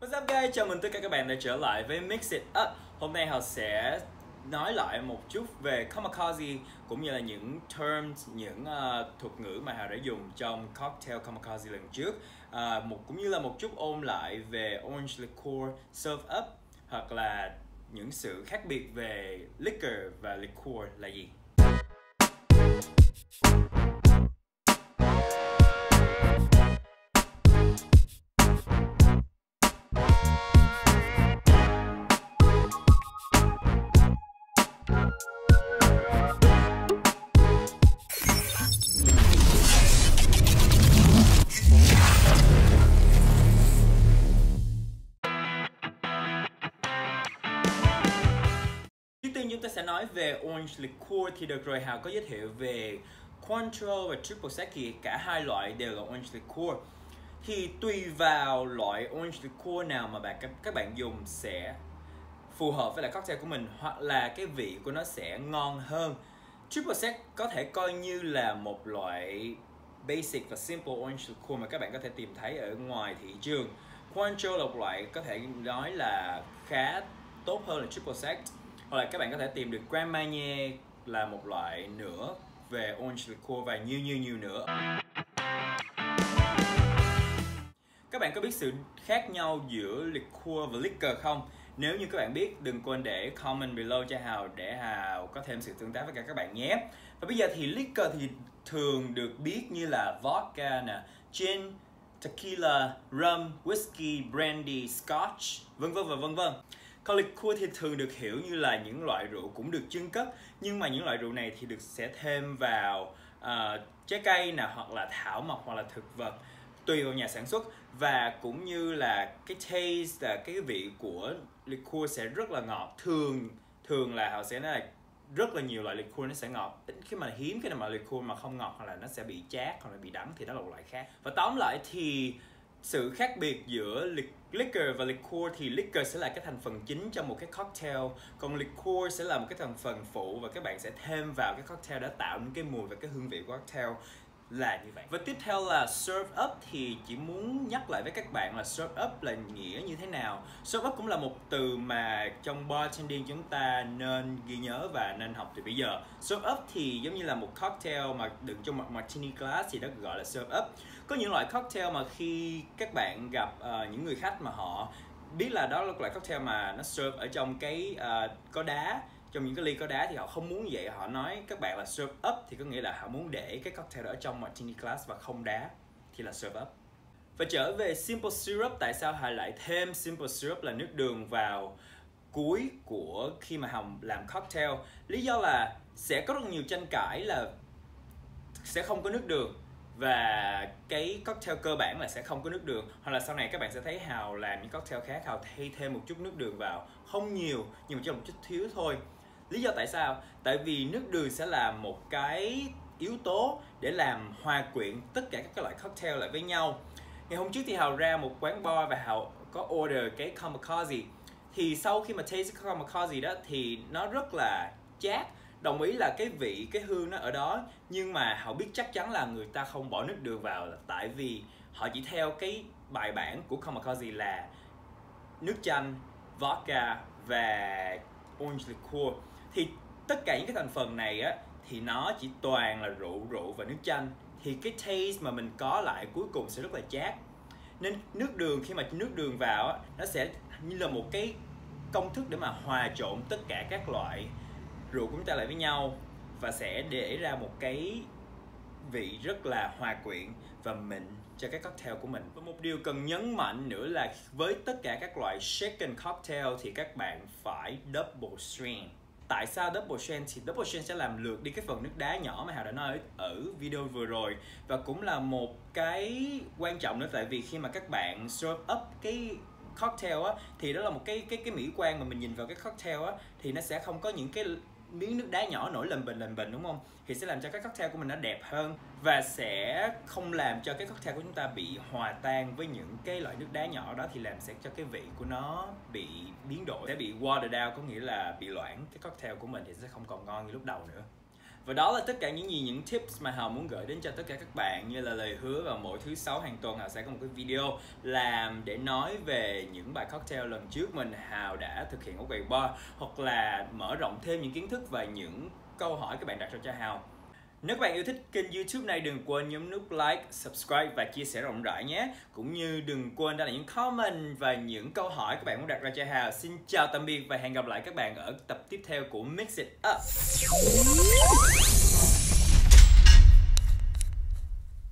What's up guys, chào mừng tất cả các bạn đã trở lại với Mix It Up. Hôm nay họ sẽ nói lại một chút về Kamikaze cũng như là những terms, những uh, thuật ngữ mà họ đã dùng trong cocktail Kamikaze lần trước. Uh, một Cũng như là một chút ôn lại về Orange Liqueur Serve Up hoặc là những sự khác biệt về liquor và liqueur là gì? Về Orange Liqueur thì được rồi Hào có giới thiệu về Cointreau và Triple Sec thì cả hai loại đều là Orange Liqueur thì tùy vào loại Orange Liqueur nào mà bạn các, các bạn dùng sẽ phù hợp với lại cocktail của mình hoặc là cái vị của nó sẽ ngon hơn. Triple Sec có thể coi như là một loại basic và simple orange liqueur mà các bạn có thể tìm thấy ở ngoài thị trường. Cointreau là một loại có thể nói là khá tốt hơn là Triple Sec hoặc là các bạn có thể tìm được Grand Marnier là một loại nữa về orange liqueur và nhiều nhiều nhiều nữa các bạn có biết sự khác nhau giữa liqueur và liquor không? Nếu như các bạn biết, đừng quên để comment below cho Hào để Hào có thêm sự tương tác với cả các bạn nhé. Và bây giờ thì liquor thì thường được biết như là vodka nè, gin, tequila, rum, whisky, brandy, scotch, vân vân và vân vân. Còn liqueur thì thường được hiểu như là những loại rượu cũng được trưng cất nhưng mà những loại rượu này thì được sẽ thêm vào uh, trái cây nè hoặc là thảo mộc hoặc là thực vật tùy vào nhà sản xuất. Và cũng như là cái taste là cái vị của liqueur sẽ rất là ngọt. Thường thường là họ sẽ nói là rất là nhiều loại liqueur nó sẽ ngọt. Khi mà hiếm cái nào mà liqueur mà không ngọt hoặc là nó sẽ bị chát hoặc là bị đắng thì đó là một loại khác. Và tóm lại thì sự khác biệt giữa liquor và liqueur thì liquor sẽ là cái thành phần chính trong một cái cocktail, còn liqueur sẽ là một cái thành phần phụ và các bạn sẽ thêm vào cái cocktail đã tạo những cái mùi và cái hương vị của cocktail là như vậy. Và tiếp theo là serve up thì chỉ muốn nhắc lại với các bạn là serve up là nghĩa như thế nào. Serve up cũng là một từ mà trong bartending chúng ta nên ghi nhớ và nên học từ bây giờ. Serve up thì giống như là một cocktail mà đựng trong một martini glass thì đó gọi là serve up. Có những loại cocktail mà khi các bạn gặp uh, những người khách mà họ biết là đó là loại cocktail mà nó serve ở trong cái uh, có đá trong những cái ly có đá thì họ không muốn vậy, họ nói các bạn là serve up thì có nghĩa là họ muốn để cái cocktail ở trong martini glass và không đá thì là serve up. Và trở về simple syrup, tại sao họ lại thêm simple syrup là nước đường vào cuối của khi mà hồng làm cocktail? Lý do là sẽ có rất nhiều tranh cãi là sẽ không có nước đường và cái cocktail cơ bản là sẽ không có nước đường. Hoặc là sau này các bạn sẽ thấy hào làm những cocktail khác, hào thay thêm một chút nước đường vào. Không nhiều, nhưng mà chỉ một chút thiếu thôi lý do tại sao? Tại vì nước đường sẽ là một cái yếu tố để làm hòa quyện tất cả các loại cocktail lại với nhau. Ngày hôm trước thì hào ra một quán bar và hào có order cái kamikaze. Thì sau khi mà taste cái kamikaze đó thì nó rất là chát. Đồng ý là cái vị, cái hương nó ở đó. Nhưng mà họ biết chắc chắn là người ta không bỏ nước đường vào là tại vì họ chỉ theo cái bài bản của kamikaze là nước chanh, vodka và orange liqueur thì tất cả những cái thành phần này á, thì nó chỉ toàn là rượu rượu và nước chanh. Thì cái taste mà mình có lại cuối cùng sẽ rất là chát. Nên nước đường, khi mà nước đường vào á, nó sẽ như là một cái công thức để mà hòa trộn tất cả các loại rượu của chúng ta lại với nhau và sẽ để ra một cái vị rất là hòa quyện và mịn cho cái cocktail của mình. Và một điều cần nhấn mạnh nữa là với tất cả các loại shaken cocktail thì các bạn phải double strain tại sao double chain thì double chain sẽ làm lượt đi cái phần nước đá nhỏ mà Hào đã nói ở, video vừa rồi? Và cũng là một cái quan trọng nữa tại vì khi mà các bạn serve up cái cocktail á thì đó là một cái cái cái mỹ quan mà mình nhìn vào cái cocktail á thì nó sẽ không có những cái miếng nước đá nhỏ nổi lềnh bình lềnh bình đúng không? Thì sẽ làm cho cái cocktail của mình nó đẹp hơn và sẽ không làm cho cái cocktail của chúng ta bị hòa tan với những cái loại nước đá nhỏ đó thì làm sẽ cho cái vị của nó bị biến đổi, sẽ bị watered down, có nghĩa là bị loãng cái cocktail của mình thì sẽ không còn ngon như lúc đầu nữa và đó là tất cả những gì, những tips mà Hào muốn gửi đến cho tất cả các bạn như là lời hứa vào mỗi thứ sáu hàng tuần Hào sẽ có một cái video làm để nói về những bài cocktail lần trước mình Hào đã thực hiện ở quầy bar hoặc là mở rộng thêm những kiến thức và những câu hỏi các bạn đặt ra cho Hào nếu các bạn yêu thích kênh youtube này đừng quên nhấn nút like, subscribe và chia sẻ rộng rãi nhé. Cũng như đừng quên để lại những comment và những câu hỏi các bạn muốn đặt ra cho Hào. Xin chào tạm biệt và hẹn gặp lại các bạn ở tập tiếp theo của Mix It Up.